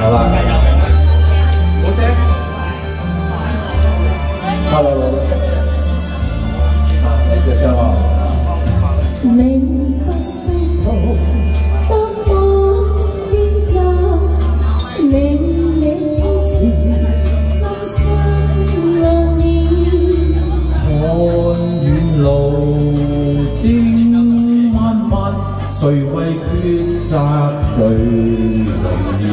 好啦，冇声，好来来来，啊，你只声啊，明白世途得我编造，明你之时，心生亮意。看远路经漫漫，谁为抉择最容易？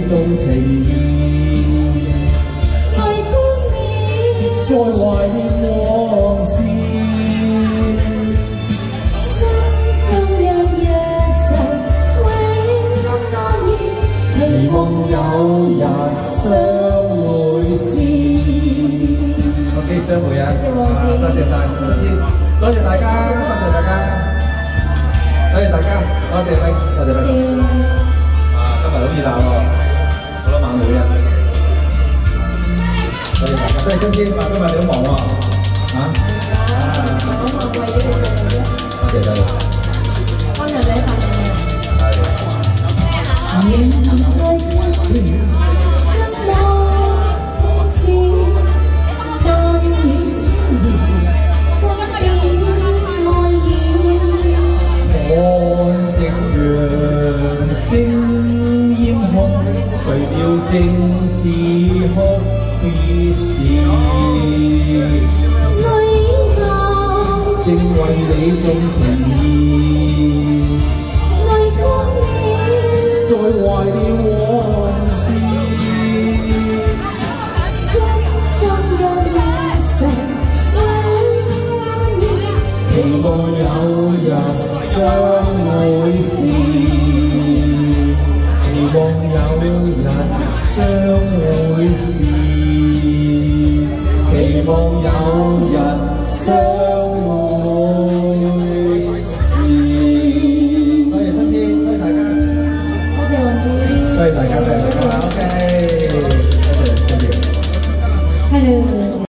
为你做情意，爱观念，再怀念往事。心中有一世永安意，期望有日相会时。 OK，相会啊！多谢王子啊多谢晒，多谢大家，多谢大家，多谢大家，多谢辉，多谢辉。啊，今日好热闹喎， sinh viên mà các bạn tiểu mộ à? Hả? À, để đây. Con ở đây phải. Nhìn thấy gì? Rất đau chi đang nghĩ chi mình rất đi môi Hôn trên đường chính im hồn phải điều tình xin 你种情意，爱观念，再怀念往事。心中有一世永安意。期望有日相会时，期望有日相会时，期望有 Halo.